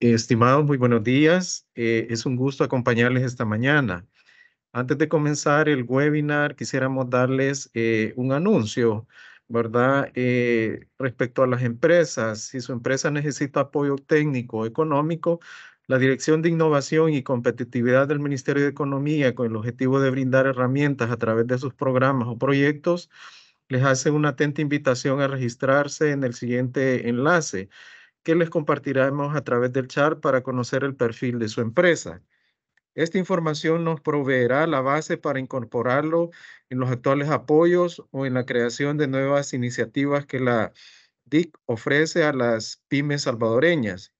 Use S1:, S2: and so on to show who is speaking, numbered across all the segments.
S1: Estimados, muy buenos días. Eh, es un gusto acompañarles esta mañana. Antes de comenzar el webinar, quisiéramos darles eh, un anuncio, ¿verdad? Eh, respecto a las empresas. Si su empresa necesita apoyo técnico o económico, la Dirección de Innovación y Competitividad del Ministerio de Economía, con el objetivo de brindar herramientas a través de sus programas o proyectos, les hace una atenta invitación a registrarse en el siguiente enlace que les compartiremos a través del chat para conocer el perfil de su empresa. Esta información nos proveerá la base para incorporarlo en los actuales apoyos o en la creación de nuevas iniciativas que la DIC ofrece a las pymes salvadoreñas.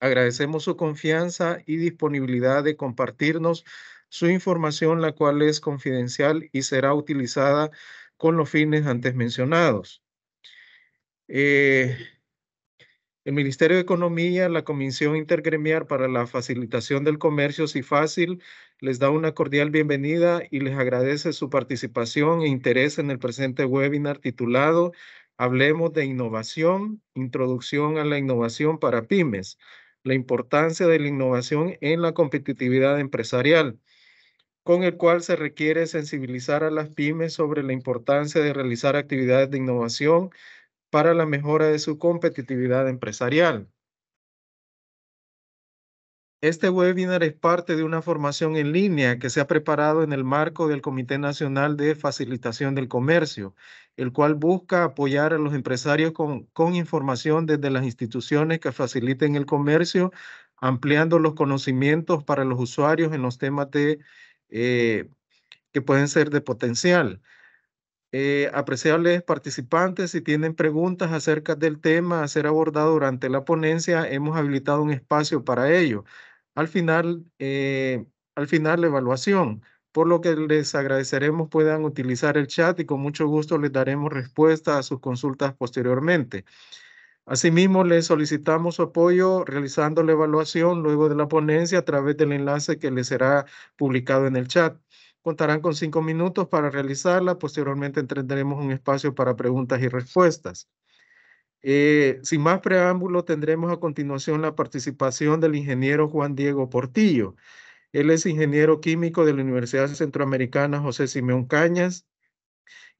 S1: Agradecemos su confianza y disponibilidad de compartirnos su información, la cual es confidencial y será utilizada con los fines antes mencionados. Eh, el Ministerio de Economía, la Comisión Intergremial para la Facilitación del Comercio, fácil les da una cordial bienvenida y les agradece su participación e interés en el presente webinar titulado Hablemos de innovación, introducción a la innovación para pymes, la importancia de la innovación en la competitividad empresarial, con el cual se requiere sensibilizar a las pymes sobre la importancia de realizar actividades de innovación para la mejora de su competitividad empresarial. Este webinar es parte de una formación en línea que se ha preparado en el marco del Comité Nacional de Facilitación del Comercio, el cual busca apoyar a los empresarios con, con información desde las instituciones que faciliten el comercio, ampliando los conocimientos para los usuarios en los temas de, eh, que pueden ser de potencial. Eh, apreciables participantes, si tienen preguntas acerca del tema a ser abordado durante la ponencia, hemos habilitado un espacio para ello. Al final, eh, al final la evaluación, por lo que les agradeceremos puedan utilizar el chat y con mucho gusto les daremos respuesta a sus consultas posteriormente. Asimismo, les solicitamos su apoyo realizando la evaluación luego de la ponencia a través del enlace que les será publicado en el chat. Contarán con cinco minutos para realizarla. Posteriormente tendremos un espacio para preguntas y respuestas. Eh, sin más preámbulo, tendremos a continuación la participación del ingeniero Juan Diego Portillo. Él es ingeniero químico de la Universidad Centroamericana José Simeón Cañas,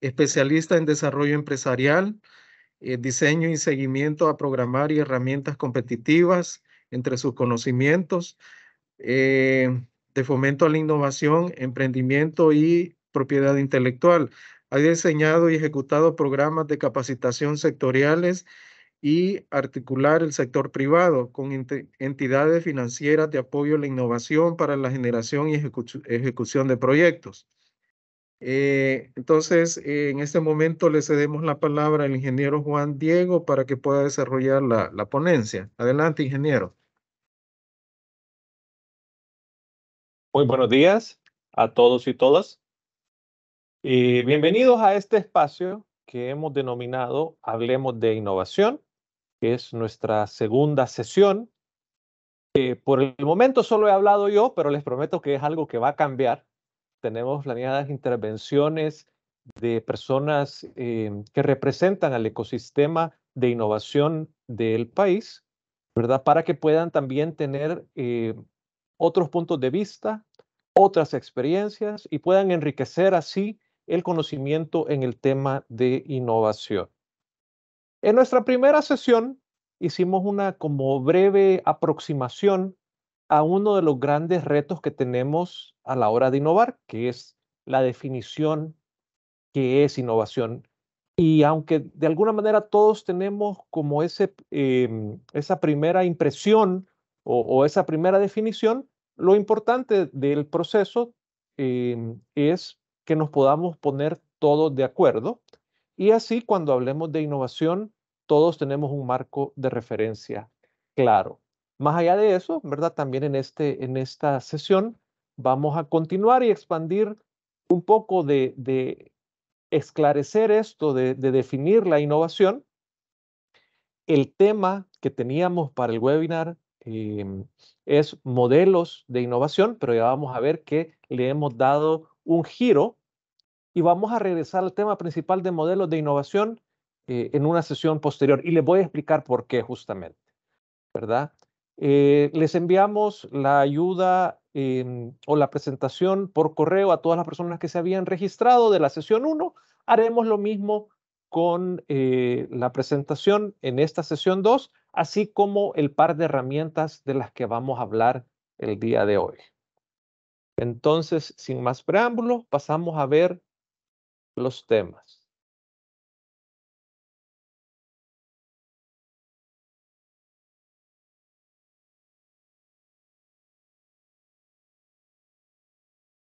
S1: especialista en desarrollo empresarial, eh, diseño y seguimiento a programar y herramientas competitivas entre sus conocimientos. Eh, de fomento a la innovación, emprendimiento y propiedad intelectual. Ha diseñado y ejecutado programas de capacitación sectoriales y articular el sector privado con entidades financieras de apoyo a la innovación para la generación y ejecución de proyectos. Eh, entonces, en este momento le cedemos la palabra al ingeniero Juan Diego para que pueda desarrollar la, la ponencia. Adelante, ingeniero.
S2: Muy buenos días a todos y todas. Y bienvenidos a este espacio que hemos denominado Hablemos de Innovación, que es nuestra segunda sesión. por el momento solo he hablado yo, pero les prometo que es algo que va a cambiar. Tenemos planeadas intervenciones de personas eh, que representan al ecosistema de innovación del país, ¿verdad? Para que puedan también tener eh, otros puntos de vista, otras experiencias y puedan enriquecer así el conocimiento en el tema de innovación. En nuestra primera sesión hicimos una como breve aproximación a uno de los grandes retos que tenemos a la hora de innovar, que es la definición que es innovación. Y aunque de alguna manera todos tenemos como ese, em, esa primera impresión o, esa primera definición, lo importante del proceso em, es que nos podamos poner todos de acuerdo y así cuando hablemos de innovación, todos tenemos un marco de referencia claro. Más allá de eso, ¿verdad? También en, este, en esta sesión vamos a continuar y expandir un poco de, esclarecer esto, de definir la innovación. El tema que teníamos para el webinar Em, es modelos de innovación, pero ya vamos a ver que le hemos dado un giro y vamos a regresar al tema principal de modelos de innovación eh, en una sesión posterior y les voy a explicar por qué justamente, ¿verdad? Eh, les enviamos la ayuda em, o la presentación por correo a todas las personas que se habían registrado de la sesión 1. Haremos lo mismo con eh, la presentación en esta sesión 2, así como el par de herramientas de las que vamos a hablar el día de hoy. Entonces, sin más preámbulos, pasamos a ver los temas.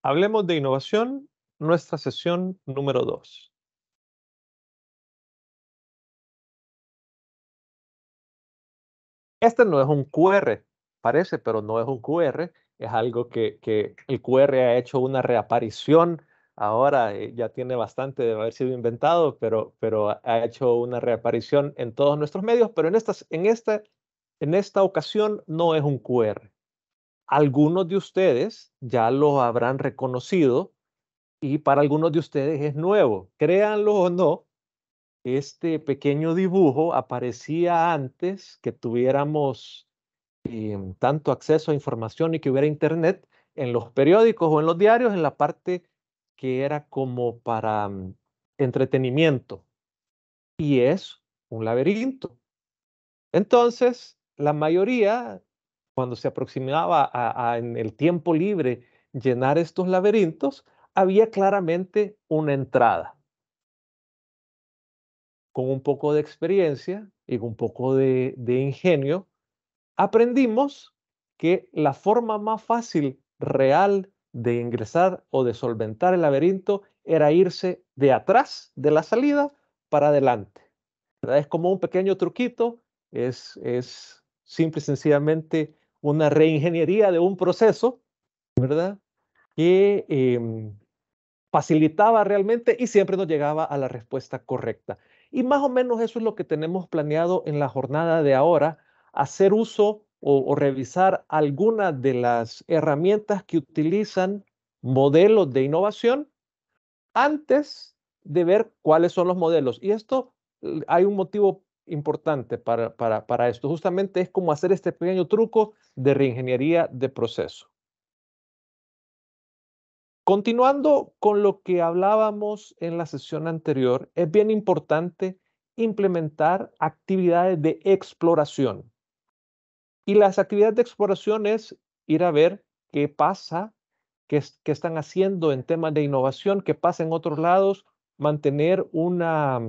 S2: Hablemos de innovación, nuestra sesión número 2. Este no es un QR, parece, pero no es un QR. Es algo que, el QR ha hecho una reaparición. Ahora eh, ya tiene bastante de haber sido inventado, pero, ha hecho una reaparición en todos nuestros medios. Pero en, esta, en esta ocasión no es un QR. Algunos de ustedes ya lo habrán reconocido y para algunos de ustedes es nuevo. Créanlo o no, este pequeño dibujo aparecía antes que tuviéramos em, tanto acceso a información y que hubiera internet en los periódicos o en los diarios en la parte que era como para mm, entretenimiento. Y es un laberinto. Entonces, la mayoría cuando se aproximaba en el tiempo libre llenar estos laberintos, había claramente una entrada. Con un poco de experiencia y con un poco de, ingenio, aprendimos que la forma más fácil, real, de ingresar o de solventar el laberinto era irse de atrás de la salida para adelante. Es como un pequeño truquito, es, es simple y sencillamente una reingeniería de un proceso, ¿verdad? Que em, facilitaba realmente y siempre nos llegaba a la respuesta correcta. Y más o menos eso es lo que tenemos planeado en la jornada de ahora, hacer uso o, revisar algunas de las herramientas que utilizan modelos de innovación antes de ver cuáles son los modelos. Y esto hay un motivo importante para, para, para esto. Justamente es como hacer este pequeño truco de reingeniería de proceso. Continuando con lo que hablábamos en la sesión anterior, es bien importante implementar actividades de exploración. Y las actividades de exploración es ir a ver qué pasa, qué, están haciendo en temas de innovación, qué pasa en otros lados, mantener una,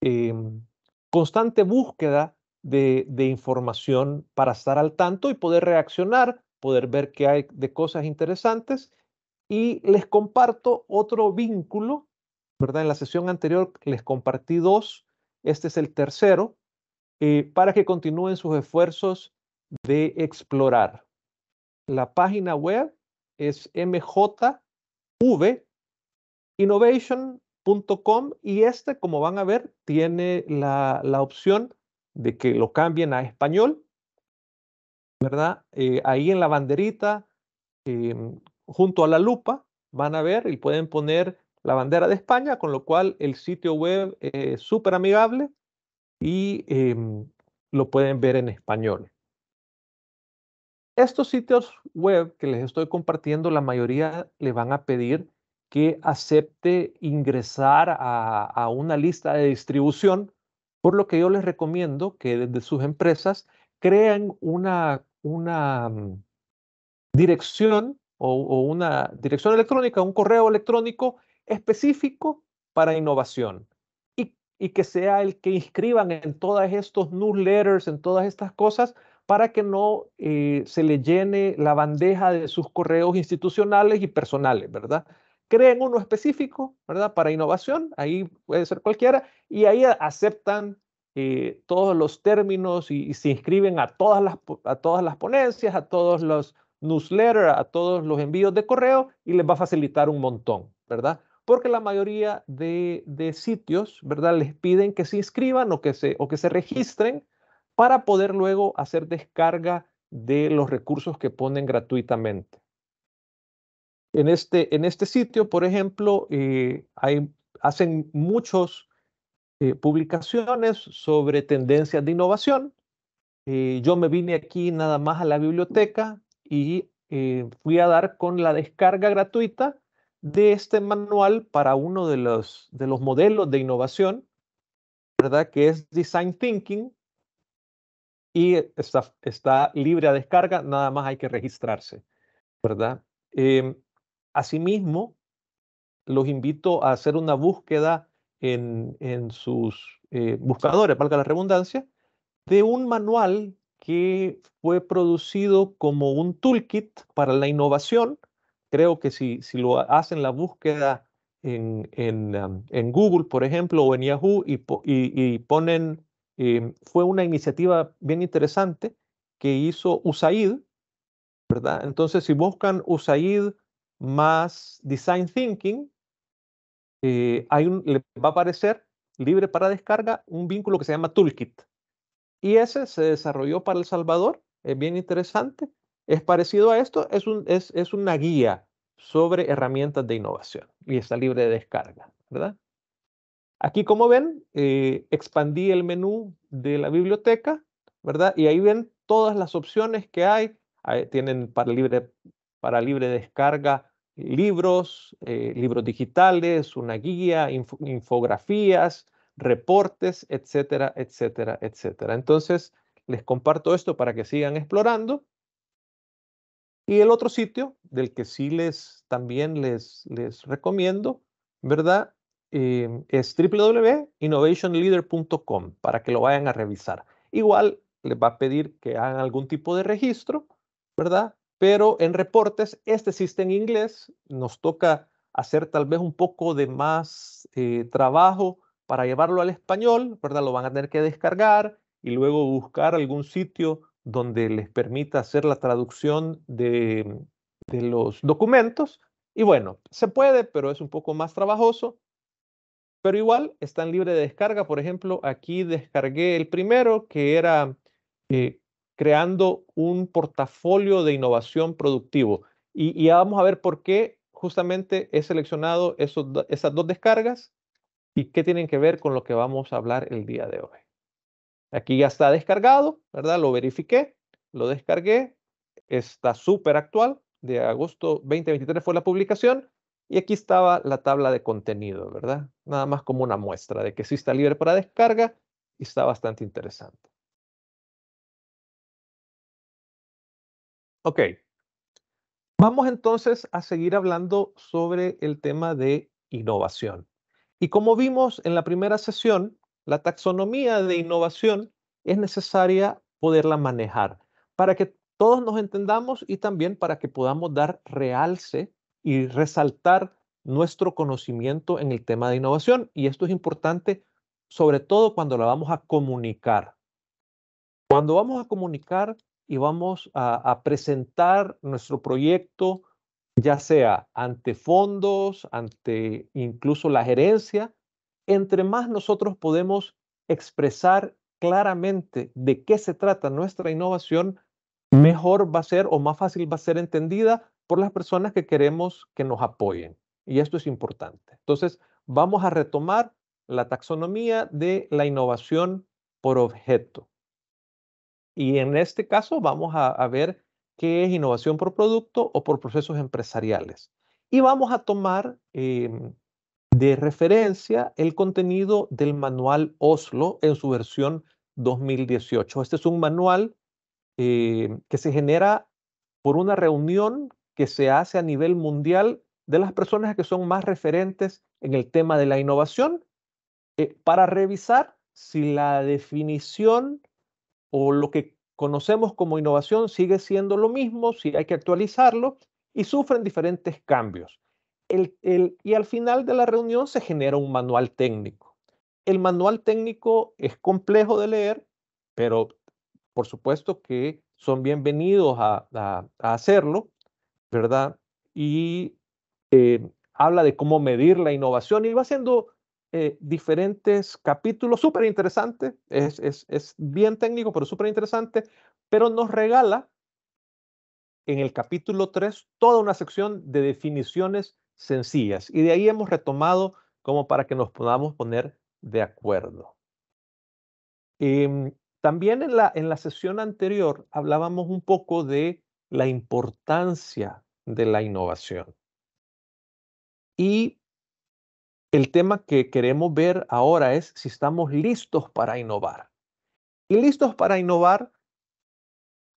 S2: eh, constante búsqueda de, información para estar al tanto y poder reaccionar, poder ver qué hay de cosas interesantes. Y les comparto otro vínculo, ¿verdad? En la sesión anterior les compartí dos, este es el tercero, eh, para que continúen sus esfuerzos de explorar. La página web es mjv y este, como van a ver, tiene la, opción de que lo cambien a español, ¿verdad? Eh, ahí en la banderita, em, junto a la lupa, van a ver y pueden poner la bandera de España, con lo cual el sitio web es súper amigable y em, lo pueden ver en español. Estos sitios web que les estoy compartiendo, la mayoría le van a pedir que acepte ingresar a, una lista de distribución, por lo que yo les recomiendo que desde sus empresas creen una, una mm, dirección o, una dirección electrónica, un correo electrónico específico para innovación y, y que sea el que inscriban en todos estos newsletters, en todas estas cosas, para que no eh, se le llene la bandeja de sus correos institucionales y personales, ¿verdad? creen uno específico, ¿verdad? Para innovación, ahí puede ser cualquiera, y ahí aceptan eh, todos los términos y, se inscriben a todas, las, a todas las ponencias, a todos los newsletters, a todos los envíos de correo, y les va a facilitar un montón, ¿verdad? Porque la mayoría de, de sitios, ¿verdad? Les piden que se inscriban o que se, o que se registren para poder luego hacer descarga de los recursos que ponen gratuitamente. En este, en este sitio, por ejemplo, eh, hay, hacen muchas eh, publicaciones sobre tendencias de innovación eh, yo me vine aquí nada más a la biblioteca y eh, fui a dar con la descarga gratuita de este manual para uno de los, de los modelos de innovación, ¿verdad? Que es Design Thinking y está, está libre a descarga, nada más hay que registrarse, ¿verdad? Em, asimismo, los invito a hacer una búsqueda en, en sus eh, buscadores, valga la redundancia, de un manual que fue producido como un toolkit para la innovación. Creo que si, si lo hacen la búsqueda en, en, Google, por ejemplo, o en Yahoo y, y, ponen, em, fue una iniciativa bien interesante que hizo USAID, ¿verdad? Entonces, si buscan USAID más Design Thinking, eh, hay le va a aparecer libre para descarga un vínculo que se llama Toolkit. Y ese se desarrolló para El Salvador, es bien interesante. Es parecido a esto, es, un, es, es una guía sobre herramientas de innovación y está libre de descarga, ¿verdad? Aquí, como ven, eh, expandí el menú de la biblioteca, ¿verdad? Y ahí ven todas las opciones que hay. tienen para libre, para libre descarga libros, eh, libros digitales, una guía, infografías, reportes, etcétera, etcétera, etcétera. Entonces, les comparto esto para que sigan explorando. Y el otro sitio del que sí les también les, les recomiendo, ¿verdad? Eh, es www.innovationleader.com para que lo vayan a revisar. Igual les va a pedir que hagan algún tipo de registro, ¿verdad? Pero en reportes, este existe en inglés, nos toca hacer tal vez un poco de más eh, trabajo para llevarlo al español, ¿verdad? Lo van a tener que descargar y luego buscar algún sitio donde les permita hacer la traducción de, los documentos. Y bueno, se puede, pero es un poco más trabajoso. Pero igual están libre de descarga. Por ejemplo, aquí descargué el primero, que era eh, creando un portafolio de innovación productivo. Y, y, vamos a ver por qué justamente he seleccionado esos, esas dos descargas y qué tienen que ver con lo que vamos a hablar el día de hoy. Aquí ya está descargado, ¿verdad? Lo verifiqué, lo descargué, está súper actual, de agosto 2023 fue la publicación y aquí estaba la tabla de contenido, ¿verdad? Nada más como una muestra de que sí está libre para descarga y está bastante interesante. Ok. Vamos entonces a seguir hablando sobre el tema de innovación. Y como vimos en la primera sesión, la taxonomía de innovación es necesaria poderla manejar para que todos nos entendamos y también para que podamos dar realce y resaltar nuestro conocimiento en el tema de innovación. Y esto es importante sobre todo cuando la vamos a comunicar. Cuando vamos a comunicar y vamos a, a presentar nuestro proyecto ya sea ante fondos, ante incluso la gerencia, entre más nosotros podemos expresar claramente de qué se trata nuestra innovación, mejor va a ser o más fácil va a ser entendida por las personas que queremos que nos apoyen. Y esto es importante. Entonces, vamos a retomar la taxonomía de la innovación por objeto. Y en este caso vamos a, a ver qué es innovación por producto o por procesos empresariales. Y vamos a tomar em, de referencia el contenido del manual Oslo en su versión 2018. Este es un manual em, que se genera por una reunión que se hace a nivel mundial de las personas que son más referentes en el tema de la innovación eh, para revisar si la definición o lo que conocemos como innovación sigue siendo lo mismo, si hay que actualizarlo y sufren diferentes cambios. y al final de la reunión se genera un manual técnico. El manual técnico es complejo de leer, pero por supuesto que son bienvenidos a, hacerlo, ¿verdad? Y eh, habla de cómo medir la innovación y va siendo eh, diferentes capítulos, súper interesante, es, es, es, bien técnico, pero súper interesante, pero nos regala en el capítulo 3 toda una sección de definiciones sencillas y de ahí hemos retomado como para que nos podamos poner de acuerdo. Em, También en la, en la sesión anterior hablábamos un poco de la importancia de la innovación. Y el tema que queremos ver ahora es si estamos listos para innovar. Y listos para innovar,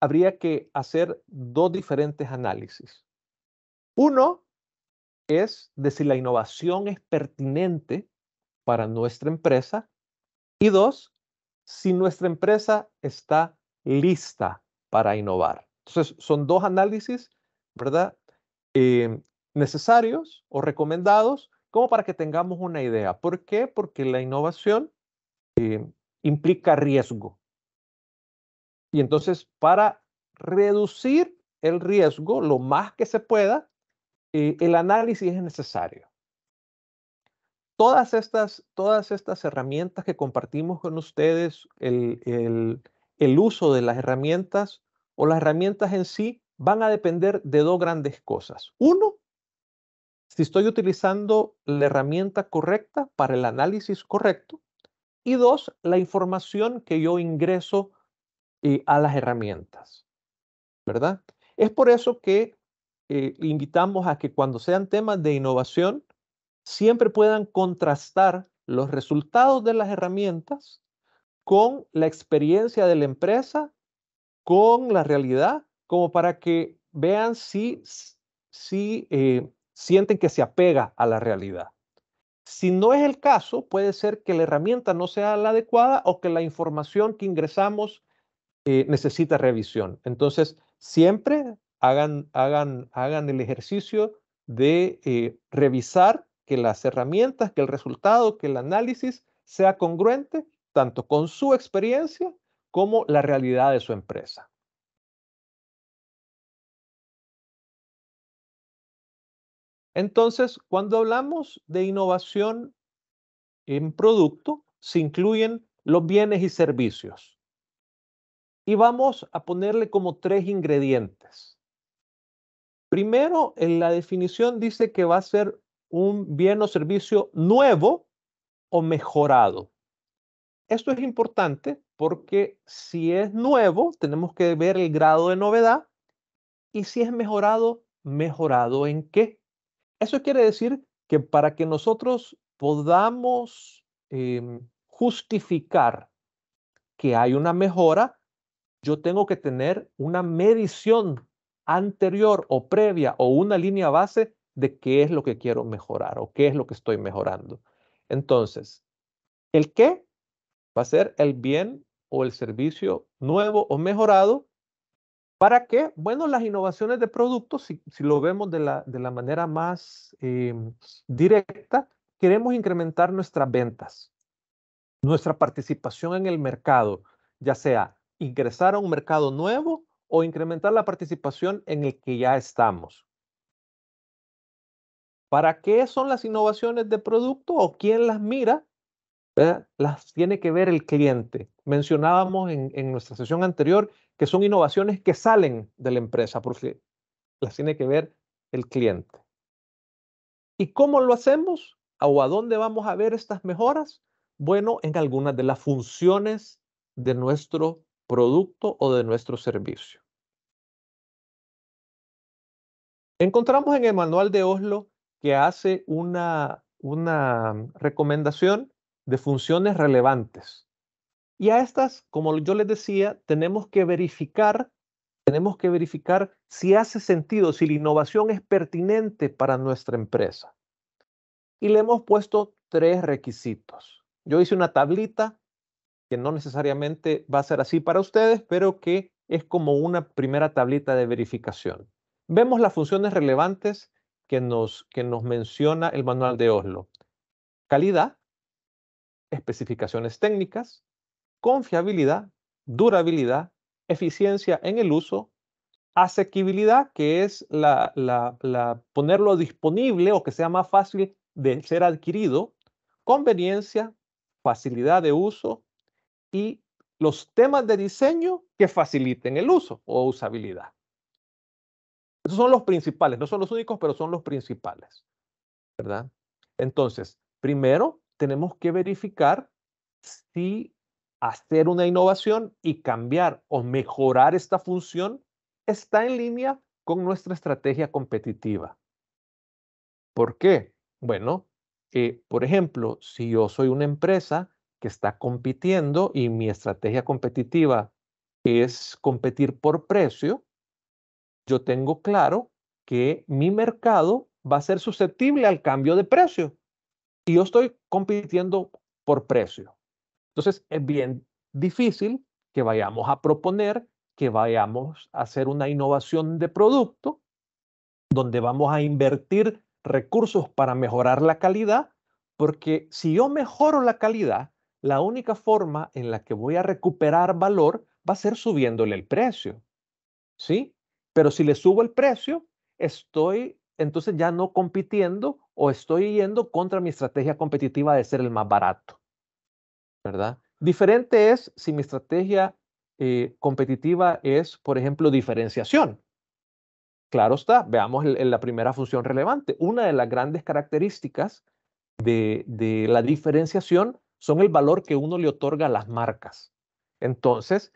S2: habría que hacer dos diferentes análisis. Uno es de si la innovación es pertinente para nuestra empresa. Y dos, si nuestra empresa está lista para innovar. Entonces, son dos análisis, ¿verdad? Eh, necesarios o recomendados como para que tengamos una idea. ¿Por qué? Porque la innovación eh, implica riesgo. Y entonces, para reducir el riesgo lo más que se pueda, eh, el análisis es necesario. Todas estas, todas estas herramientas que compartimos con ustedes, el, uso de las herramientas o las herramientas en sí van a depender de dos grandes cosas. Uno, si estoy utilizando la herramienta correcta para el análisis correcto. Y dos, la información que yo ingreso eh, a las herramientas. ¿Verdad? Es por eso que eh, invitamos a que cuando sean temas de innovación, siempre puedan contrastar los resultados de las herramientas con la experiencia de la empresa, con la realidad, como para que vean si, si eh, sienten que se apega a la realidad. Si no es el caso, puede ser que la herramienta no sea la adecuada o que la información que ingresamos eh, necesita revisión. Entonces, siempre hagan, hagan, hagan el ejercicio de eh, revisar que las herramientas, que el resultado, que el análisis sea congruente tanto con su experiencia como la realidad de su empresa. Entonces, cuando hablamos de innovación en producto, se incluyen los bienes y servicios. Y vamos a ponerle como tres ingredientes. Primero, en la definición dice que va a ser un bien o servicio nuevo o mejorado. Esto es importante porque si es nuevo, tenemos que ver el grado de novedad y si es mejorado, mejorado en qué. Eso quiere decir que para que nosotros podamos em, justificar que hay una mejora, yo tengo que tener una medición anterior o previa o una línea base de qué es lo que quiero mejorar o qué es lo que estoy mejorando. Entonces, el qué va a ser el bien o el servicio nuevo o mejorado ¿Para qué? Bueno, las innovaciones de productos, si, lo vemos de la, de la manera más em, directa, queremos incrementar nuestras ventas, nuestra participación en el mercado, ya sea ingresar a un mercado nuevo o incrementar la participación en el que ya estamos. ¿Para qué son las innovaciones de producto o quién las mira? Las tiene que ver el cliente. Mencionábamos en, en nuestra sesión anterior que son innovaciones que salen de la empresa, porque las tiene que ver el cliente. ¿Y cómo lo hacemos? ¿O a dónde vamos a ver estas mejoras? Bueno, en algunas de las funciones de nuestro producto o de nuestro servicio. Encontramos en el manual de Oslo que hace una, una recomendación de funciones relevantes. Y a estas, como yo les decía, tenemos que verificar, tenemos que verificar si hace sentido, si la innovación es pertinente para nuestra empresa. Y le hemos puesto tres requisitos. Yo hice una tablita que no necesariamente va a ser así para ustedes, pero que es como una primera tablita de verificación. Vemos las funciones relevantes que nos, que nos menciona el manual de Oslo. Calidad, especificaciones técnicas, confiabilidad, durabilidad, eficiencia en el uso, asequibilidad, que es la, ponerlo disponible o que sea más fácil de ser adquirido, conveniencia, facilidad de uso y los temas de diseño que faciliten el uso o usabilidad. Esos son los principales, no son los únicos, pero son los principales, ¿verdad? Entonces, primero tenemos que verificar si hacer una innovación y cambiar o mejorar esta función está en línea con nuestra estrategia competitiva. ¿Por qué? Bueno, eh, por ejemplo, si yo soy una empresa que está compitiendo y mi estrategia competitiva es competir por precio, yo tengo claro que mi mercado va a ser susceptible al cambio de precio y yo estoy compitiendo por precio. Entonces, es bien difícil que vayamos a proponer que vayamos a hacer una innovación de producto donde vamos a invertir recursos para mejorar la calidad, porque si yo mejoro la calidad, la única forma en la que voy a recuperar valor va a ser subiéndole el precio. ¿Sí? Pero si le subo el precio, estoy entonces ya no compitiendo o estoy yendo contra mi estrategia competitiva de ser el más barato. ¿Verdad? Diferente es si mi estrategia eh, competitiva es, por ejemplo, diferenciación. Claro está, veamos en la primera función relevante. Una de las grandes características de, de la diferenciación son el valor que uno le otorga a las marcas. Entonces,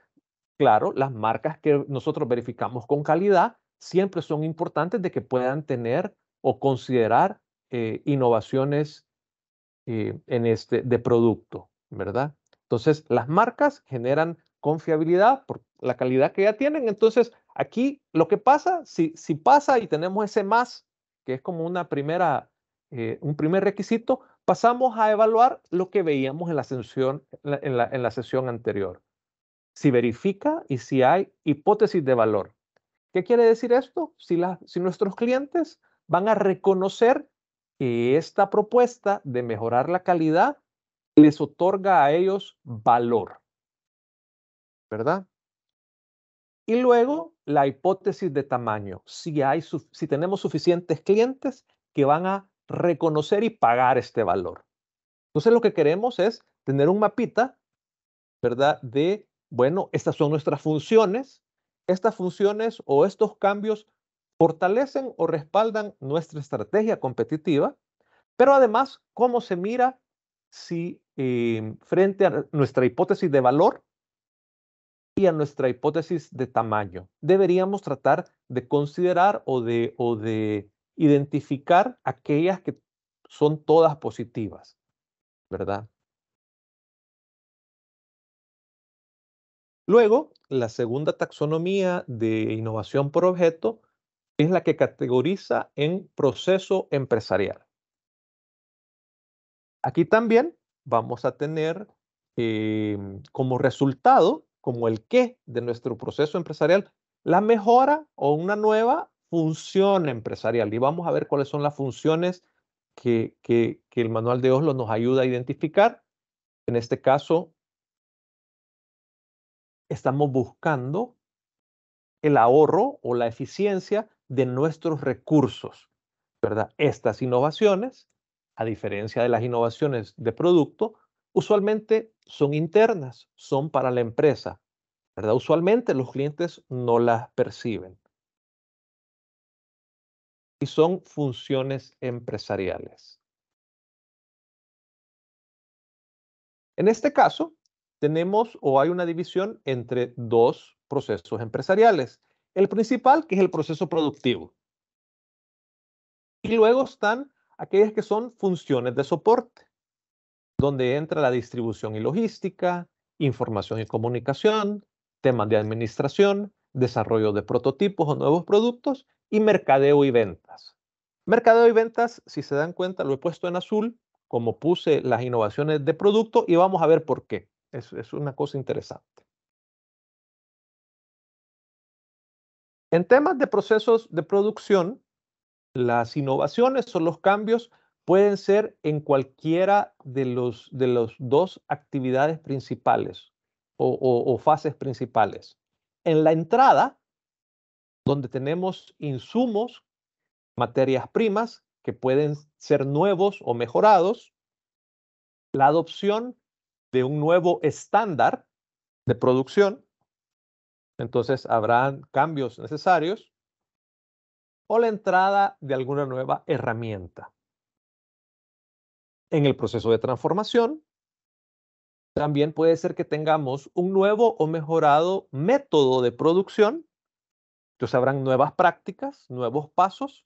S2: claro, las marcas que nosotros verificamos con calidad siempre son importantes de que puedan tener o considerar eh, innovaciones eh, en este, de producto, ¿verdad? Entonces, las marcas generan confiabilidad por la calidad que ya tienen. Entonces, aquí lo que pasa, si, pasa y tenemos ese más, que es como una primera, eh, un primer requisito, pasamos a evaluar lo que veíamos en la, sesión, en la, en la sesión anterior. Si verifica y si hay hipótesis de valor. ¿Qué quiere decir esto? Si, si nuestros clientes van a reconocer que esta propuesta de mejorar la calidad les otorga a ellos valor, ¿verdad? Y luego la hipótesis de tamaño. Si, hay, si tenemos suficientes clientes que van a reconocer y pagar este valor. Entonces lo que queremos es tener un mapita, ¿verdad? De, bueno, estas son nuestras funciones, estas funciones o estos cambios fortalecen o respaldan nuestra estrategia competitiva, pero además, cómo se mira si em, frente a nuestra hipótesis de valor y a nuestra hipótesis de tamaño, deberíamos tratar de considerar o de, o de identificar aquellas que son todas positivas, ¿verdad? Luego, la segunda taxonomía de innovación por objeto es la que categoriza en proceso empresarial. Aquí también vamos a tener em, como resultado, como el qué de nuestro proceso empresarial, la mejora o una nueva función empresarial. Y vamos a ver cuáles son las funciones que, que el manual de Oslo nos ayuda a identificar. En este caso, estamos buscando el ahorro o la eficiencia de nuestros recursos, ¿verdad? Estas innovaciones, a diferencia de las innovaciones de producto, usualmente son internas, son para la empresa, ¿verdad? Usualmente los clientes no las perciben. Y son funciones empresariales. En este caso, tenemos o hay una división entre dos procesos empresariales. El principal, que es el proceso productivo. Y luego están aquellas que son funciones de soporte, donde entra la distribución y logística, información y comunicación, temas de administración, desarrollo de prototipos o nuevos productos y mercadeo y ventas. Mercadeo y ventas, si se dan cuenta, lo he puesto en azul, como puse las innovaciones de producto y vamos a ver por qué. Es, una cosa interesante. En temas de procesos de producción, las innovaciones o los cambios pueden ser en cualquiera de los, de los dos actividades principales o fases principales. En la entrada, donde tenemos insumos, materias primas que pueden ser nuevos o mejorados, la adopción de un nuevo estándar de producción, entonces habrán cambios necesarios, o la entrada de alguna nueva herramienta. En el proceso de transformación, También puede ser que tengamos un nuevo o mejorado método de producción. Entonces habrán nuevas prácticas, nuevos pasos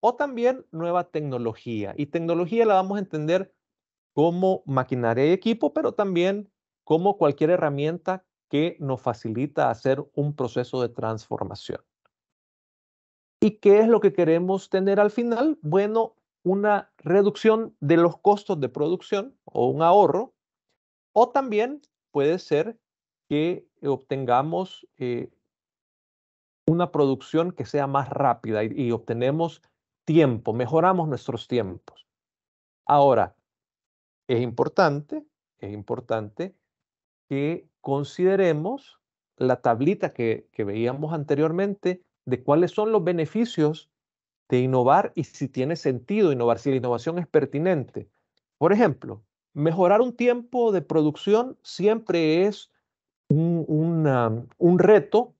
S2: o también nueva tecnología. Y tecnología la vamos a entender como maquinaria y equipo, pero también como cualquier herramienta que nos facilita hacer un proceso de transformación. ¿Y qué es lo que queremos tener al final? Bueno, una reducción de los costos de producción o un ahorro, o también puede ser que obtengamos eh, una producción que sea más rápida y, obtenemos tiempo, mejoramos nuestros tiempos. Ahora, es importante, es importante que consideremos la tablita que veíamos anteriormente de cuáles son los beneficios de innovar y si tiene sentido innovar, si la innovación es pertinente. Por ejemplo, mejorar un tiempo de producción siempre es un, un reto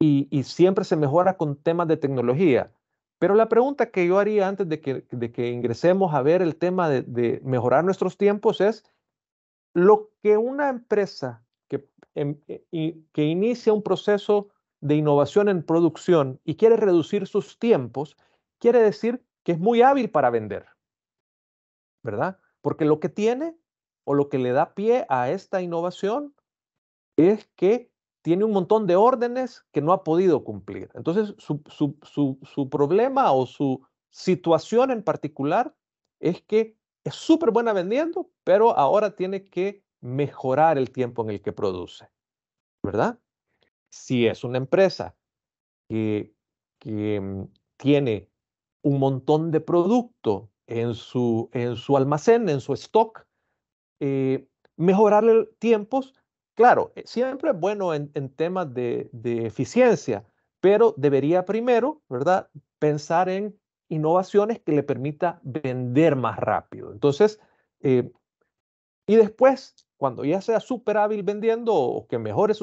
S2: y, y, siempre se mejora con temas de tecnología. Pero la pregunta que yo haría antes de que, de que ingresemos a ver el tema de, de, mejorar nuestros tiempos es lo que una empresa que, em, eh, que inicia un proceso de innovación en producción y quiere reducir sus tiempos, quiere decir que es muy hábil para vender, ¿verdad? Porque lo que tiene o lo que le da pie a esta innovación es que tiene un montón de órdenes que no ha podido cumplir. Entonces, su, problema o su situación en particular es que es súper buena vendiendo, pero ahora tiene que mejorar el tiempo en el que produce, ¿verdad? Si es una empresa que, mm, tiene un montón de producto en su, en su almacén, en su stock, eh, mejorarle tiempos Claro, eh, siempre es bueno en, temas de, eficiencia, pero debería primero, ¿verdad?, pensar en innovaciones que le permita vender más rápido. Entonces, eh, y después, cuando ya sea súper hábil vendiendo o que mejore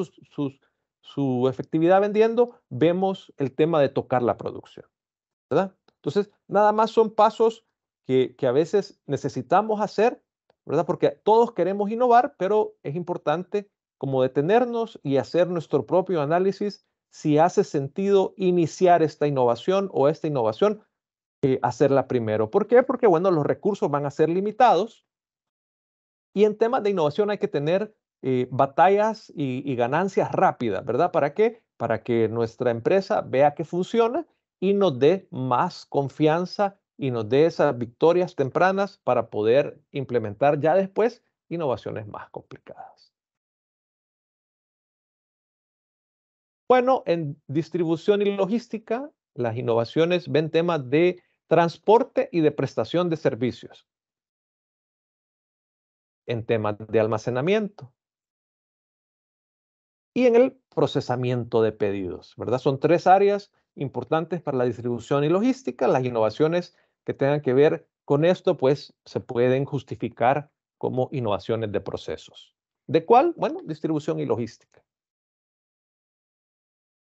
S2: su efectividad vendiendo, vemos el tema de tocar la producción, ¿verdad? Entonces, nada más son pasos que, que a veces necesitamos hacer, ¿verdad? Porque todos queremos innovar, pero es importante como detenernos y hacer nuestro propio análisis si hace sentido iniciar esta innovación o esta innovación, eh, hacerla primero. ¿Por qué? Porque, bueno, los recursos van a ser limitados y en temas de innovación hay que tener eh, batallas y, y, ganancias rápidas, ¿verdad? ¿Para qué? Para que nuestra empresa vea que funciona y nos dé más confianza y nos dé esas victorias tempranas para poder implementar ya después innovaciones más complicadas. Bueno, en distribución y logística, las innovaciones ven temas de transporte y de prestación de servicios. En temas de almacenamiento. Y en el procesamiento de pedidos, ¿verdad? Son tres áreas importantes para la distribución y logística. Las innovaciones que tengan que ver con esto, pues se pueden justificar como innovaciones de procesos. ¿De cuál? Bueno, distribución y logística.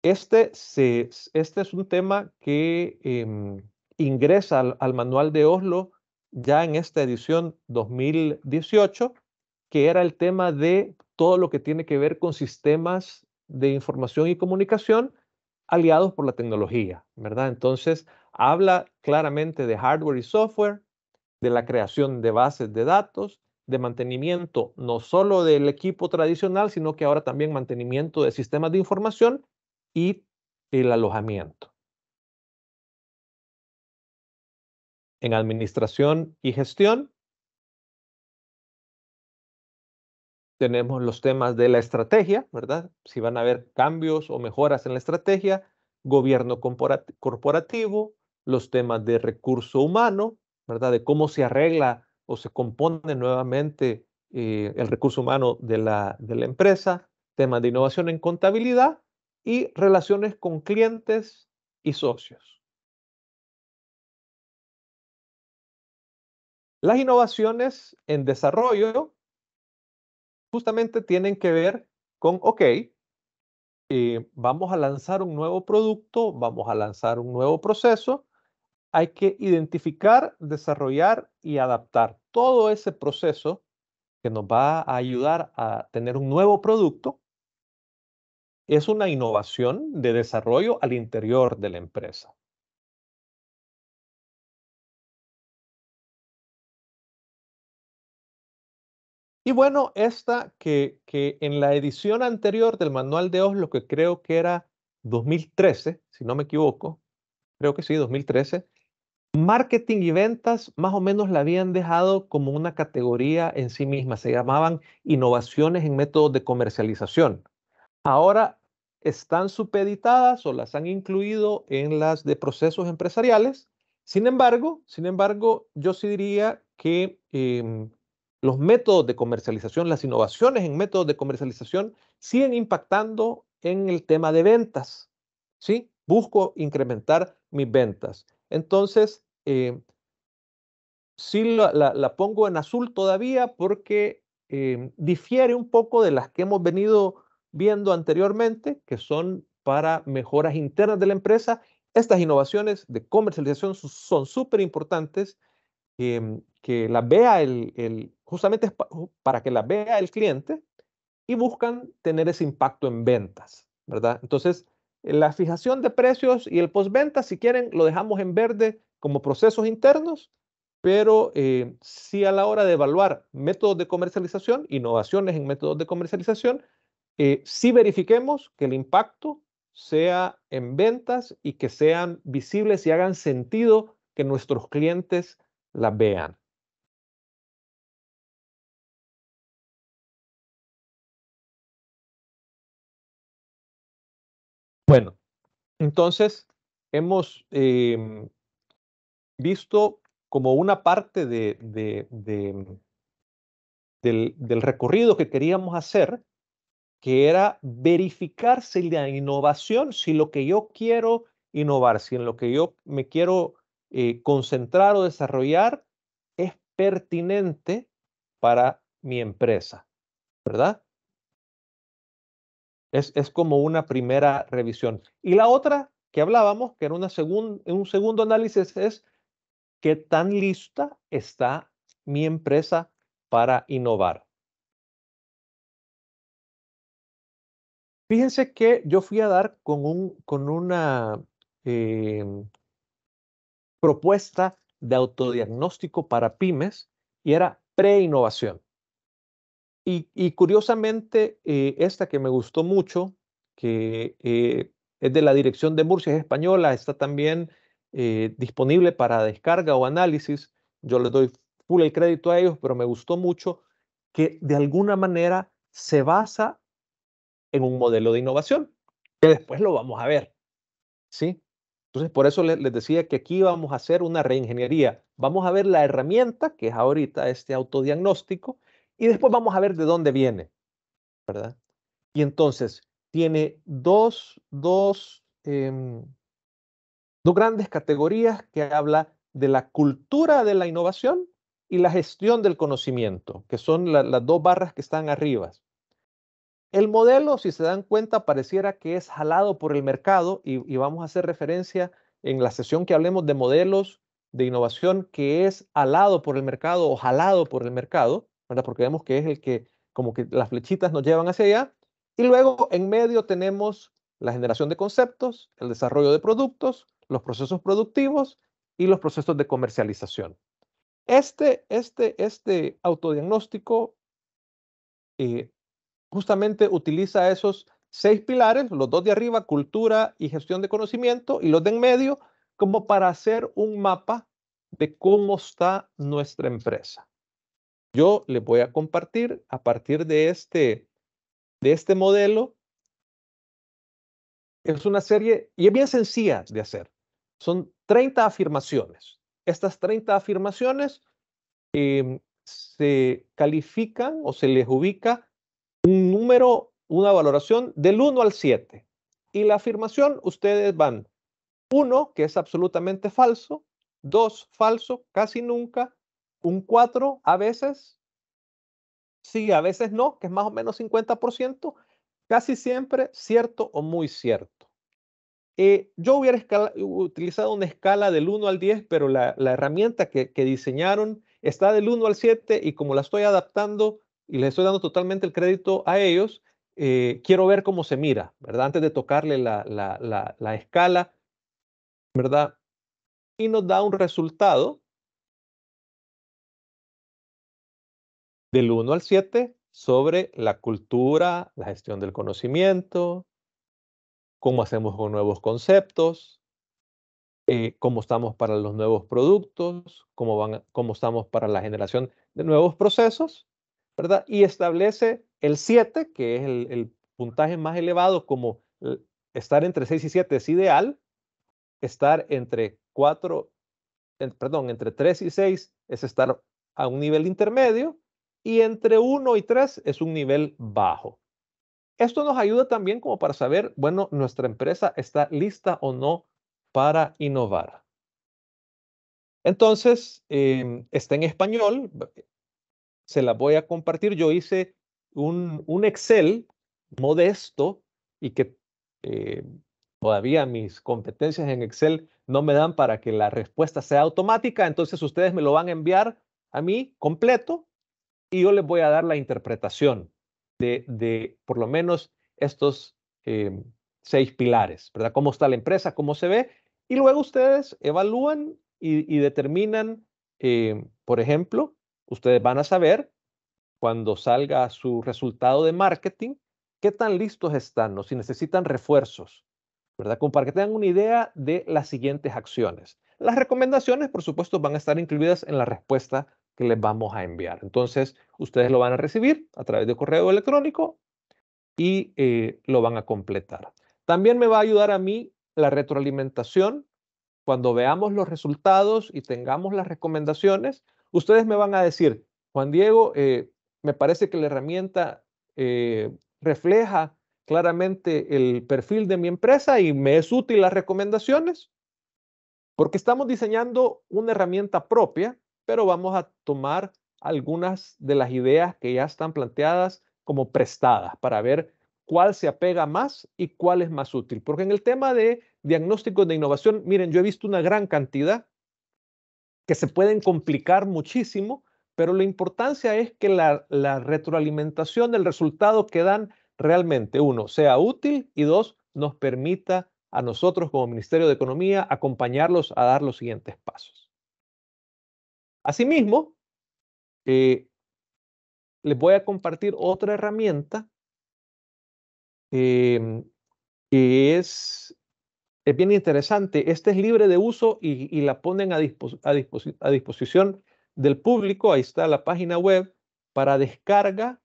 S2: Este, este es un tema que em, ingresa al, manual de Oslo ya en esta edición 2018, que era el tema de todo lo que tiene que ver con sistemas de información y comunicación aliados por la tecnología, ¿verdad? Entonces, habla claramente de hardware y software, de la creación de bases de datos, de mantenimiento no solo del equipo tradicional, sino que ahora también mantenimiento de sistemas de información y el alojamiento. En administración y gestión tenemos los temas de la estrategia, ¿verdad? Si van a haber cambios o mejoras en la estrategia, gobierno corporativo, los temas de recurso humano, ¿verdad? De cómo se arregla o se compone nuevamente eh, el recurso humano de la, de la empresa, temas de innovación en contabilidad y relaciones con clientes y socios. Las innovaciones en desarrollo justamente tienen que ver con, ok, eh, vamos a lanzar un nuevo producto, vamos a lanzar un nuevo proceso, hay que identificar, desarrollar y adaptar todo ese proceso que nos va a ayudar a tener un nuevo producto, es una innovación de desarrollo al interior de la empresa. Y bueno, esta que, que en la edición anterior del manual de Oslo, que creo que era 2013, si no me equivoco, creo que sí, 2013, marketing y ventas más o menos la habían dejado como una categoría en sí misma, se llamaban innovaciones en métodos de comercialización. Ahora están supeditadas o las han incluido en las de procesos empresariales. Sin embargo, sin embargo, yo sí diría que em, los métodos de comercialización, las innovaciones en métodos de comercialización siguen impactando en el tema de ventas. ¿sí? Busco incrementar mis ventas. Entonces, eh, sí la, pongo en azul todavía porque eh, difiere un poco de las que hemos venido viendo anteriormente, que son para mejoras internas de la empresa. Estas innovaciones de comercialización son súper importantes em, que las vea el, justamente para que las vea el cliente y buscan tener ese impacto en ventas, ¿verdad? Entonces, la fijación de precios y el postventa, si quieren, lo dejamos en verde como procesos internos, pero eh, si a la hora de evaluar métodos de comercialización, innovaciones en métodos de comercialización, eh, sí verifiquemos que el impacto sea en ventas y que sean visibles y hagan sentido que nuestros clientes las vean. Bueno, entonces hemos em, visto como una parte de, del, recorrido que queríamos hacer, que era verificar si la innovación, si lo que yo quiero innovar, si en lo que yo me quiero eh, concentrar o desarrollar es pertinente para mi empresa, ¿verdad? Es, como una primera revisión. Y la otra que hablábamos, que era una un segundo análisis, es qué tan lista está mi empresa para innovar. Fíjense que yo fui a dar con, un, con una em, propuesta de autodiagnóstico para pymes y era pre-innovación. Y, curiosamente, eh, esta que me gustó mucho, que eh, es de la Dirección de Murcia, es española, está también eh, disponible para descarga o análisis. Yo les doy full el crédito a ellos, pero me gustó mucho que de alguna manera se basa en un modelo de innovación, que después lo vamos a ver. ¿Sí? Entonces, por eso les, les decía que aquí vamos a hacer una reingeniería. Vamos a ver la herramienta, que es ahorita este autodiagnóstico, y después vamos a ver de dónde viene, ¿verdad? Y entonces tiene dos, dos, em, dos grandes categorías que habla de la cultura de la innovación y la gestión del conocimiento, que son las dos barras que están arriba. El modelo, si se dan cuenta, pareciera que es jalado por el mercado y, y, vamos a hacer referencia en la sesión que hablemos de modelos de innovación que es alado por el mercado o jalado por el mercado. Porque vemos que es el que, como que las flechitas nos llevan hacia allá. Y luego en medio tenemos la generación de conceptos, el desarrollo de productos, los procesos productivos y los procesos de comercialización. Este, este, este autodiagnóstico eh, justamente utiliza esos seis pilares, los dos de arriba, cultura y gestión de conocimiento, y los de en medio, como para hacer un mapa de cómo está nuestra empresa. Yo les voy a compartir a partir de este, de este modelo. Es una serie y es bien sencilla de hacer. Son 30 afirmaciones. Estas 30 afirmaciones em, se califican o se les ubica un número, una valoración del 1 al 7. Y la afirmación, ustedes van 1, que es absolutamente falso, 2, falso, casi nunca, un 4 a veces, sí, a veces no, que es más o menos 50%, casi siempre cierto o muy cierto. Eh, yo hubiera utilizado una escala del 1 al 10, pero la, herramienta que, diseñaron está del 1 al 7 y como la estoy adaptando, y les estoy dando totalmente el crédito a ellos, eh, quiero ver cómo se mira, ¿verdad? Antes de tocarle la, la, la escala, ¿verdad? Y nos da un resultado del 1 al 7 sobre la cultura, la gestión del conocimiento, cómo hacemos con nuevos conceptos, eh, cómo estamos para los nuevos productos, cómo, van, cómo estamos para la generación de nuevos procesos, ¿verdad? Y establece el 7, que es el, puntaje más elevado, como estar entre 6 y 7 es ideal, estar entre 4, perdón, entre 3 y 6 es estar a un nivel intermedio y entre 1 y 3 es un nivel bajo. Esto nos ayuda también como para saber, bueno, nuestra empresa está lista o no para innovar. Entonces, em, está en español, se la voy a compartir. Yo hice un, Excel modesto y que eh, todavía mis competencias en Excel no me dan para que la respuesta sea automática, entonces ustedes me lo van a enviar a mí completo y yo les voy a dar la interpretación de, de por lo menos estos em, seis pilares, ¿verdad? ¿Cómo está la empresa? ¿Cómo se ve? Y luego ustedes evalúan y, determinan, eh, por ejemplo, ustedes van a saber cuando salga su resultado de marketing, qué tan listos están o si necesitan refuerzos, ¿verdad? Como para que tengan una idea de las siguientes acciones. Las recomendaciones, por supuesto, van a estar incluidas en la respuesta que les vamos a enviar. Entonces, ustedes lo van a recibir a través de correo electrónico y eh, lo van a completar. También me va a ayudar a mí la retroalimentación, cuando veamos los resultados y tengamos las recomendaciones, ustedes me van a decir, Juan Diego, eh, me parece que la herramienta eh, refleja claramente el perfil de mi empresa y me es útil las recomendaciones, porque estamos diseñando una herramienta propia, pero vamos a tomar algunas de las ideas que ya están planteadas como prestadas para ver cuál se apega más y cuál es más útil. Porque en el tema de diagnósticos de innovación, miren, yo he visto una gran cantidad que se pueden complicar muchísimo, pero la importancia es que la, retroalimentación del resultado que dan realmente, uno, sea útil y dos, nos permita a nosotros como Ministerio de Economía acompañarlos a dar los siguientes pasos. Asimismo, eh, les voy a compartir otra herramienta Em, que es, bien interesante. Este es libre de uso y, la ponen a, a, disposición del público. Ahí está la página web para descarga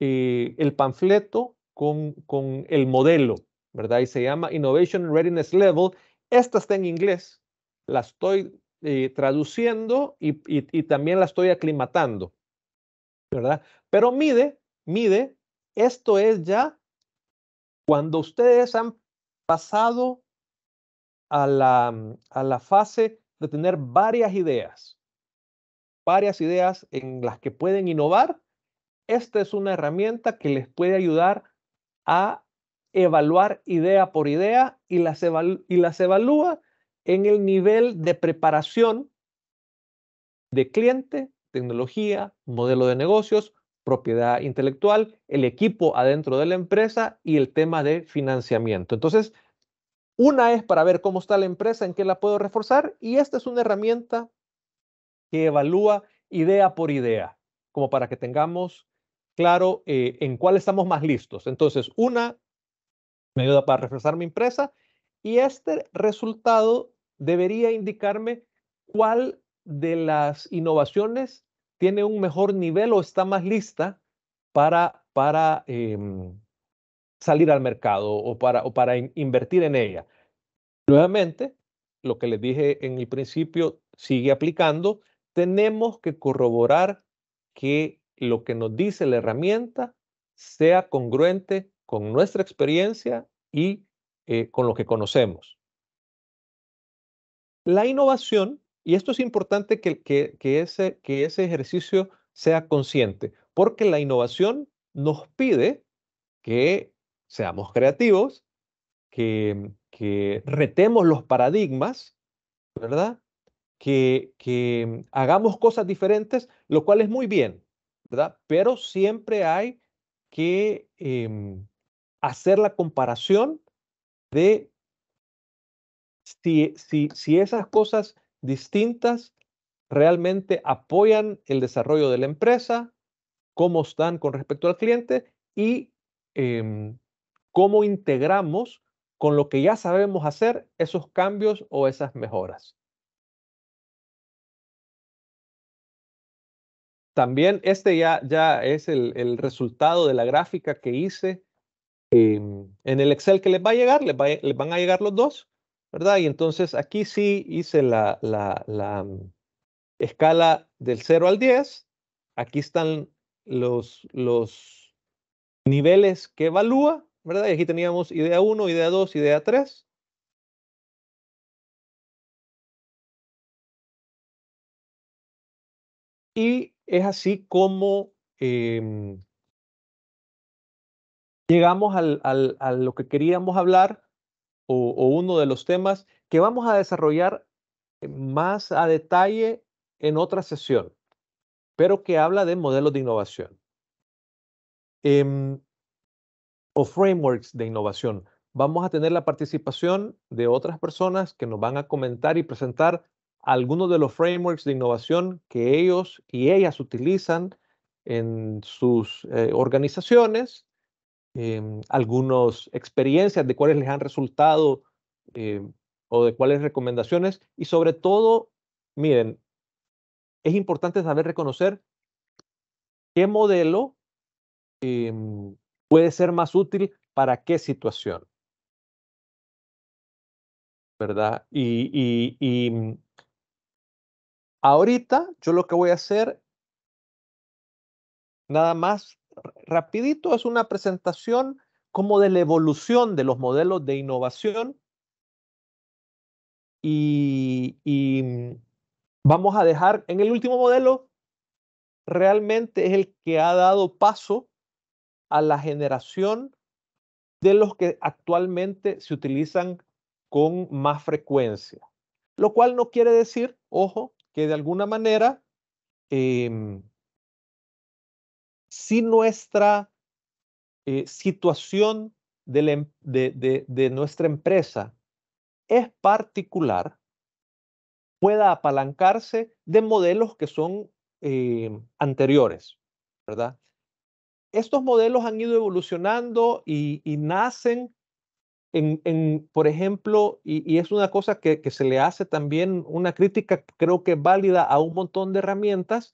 S2: eh, el panfleto con, con el modelo, ¿verdad? Y se llama Innovation Readiness Level. Esta está en inglés. La estoy eh, traduciendo y, también la estoy aclimatando, ¿verdad? Pero mide, mide, esto es ya cuando ustedes han pasado a la, mm, a la fase de tener varias ideas, varias ideas en las que pueden innovar, esta es una herramienta que les puede ayudar a evaluar idea por idea y las, y las evalúa en el nivel de preparación de cliente, tecnología, modelo de negocios, propiedad intelectual, el equipo adentro de la empresa y el tema de financiamiento. Entonces, una es para ver cómo está la empresa, en qué la puedo reforzar y esta es una herramienta que evalúa idea por idea, como para que tengamos claro eh, en cuál estamos más listos. Entonces, una me ayuda para reforzar mi empresa y este resultado debería indicarme cuál de las innovaciones tiene un mejor nivel o está más lista para, para em, salir al mercado o para, o para invertir en ella. Nuevamente, lo que les dije en el principio sigue aplicando. Tenemos que corroborar que lo que nos dice la herramienta sea congruente con nuestra experiencia y eh, con lo que conocemos. La innovación y esto es importante que, que, ese, que ese ejercicio sea consciente, porque la innovación nos pide que seamos creativos, que, que retemos los paradigmas, ¿verdad? Que, que hagamos cosas diferentes, lo cual es muy bien, ¿verdad? Pero siempre hay que em, hacer la comparación de si, si, si esas cosas distintas realmente apoyan el desarrollo de la empresa, cómo están con respecto al cliente y em, cómo integramos con lo que ya sabemos hacer esos cambios o esas mejoras. También este ya, ya es el, resultado de la gráfica que hice em, en el Excel que les va a llegar, les, les, van a llegar los dos, ¿verdad? Y entonces aquí sí hice la, la, la mm, escala del 0 al 10. Aquí están los, los niveles que evalúa, ¿verdad? Y aquí teníamos idea 1, idea 2, idea 3. Y es así como em, llegamos al, a lo que queríamos hablar o, uno de los temas que vamos a desarrollar más a detalle en otra sesión, pero que habla de modelos de innovación em, o frameworks de innovación. Vamos a tener la participación de otras personas que nos van a comentar y presentar algunos de los frameworks de innovación que ellos y ellas utilizan en sus eh, organizaciones, eh, algunas experiencias de cuáles les han resultado em, o de cuáles recomendaciones y sobre todo, miren, es importante saber reconocer qué modelo em, puede ser más útil para qué situación. ¿Verdad? Y, y, mm, ahorita yo lo que voy a hacer, nada más rapidito, es una presentación como de la evolución de los modelos de innovación y, mm, vamos a dejar en el último modelo, realmente es el que ha dado paso a la generación de los que actualmente se utilizan con más frecuencia. Lo cual no quiere decir, ojo, que de alguna manera, em, si nuestra eh, situación em, de, nuestra empresa es particular, pueda apalancarse de modelos que son eh, anteriores. Estos modelos han ido evolucionando y, nacen en, por ejemplo, y, es una cosa que, se le hace también una crítica, creo que válida a un montón de herramientas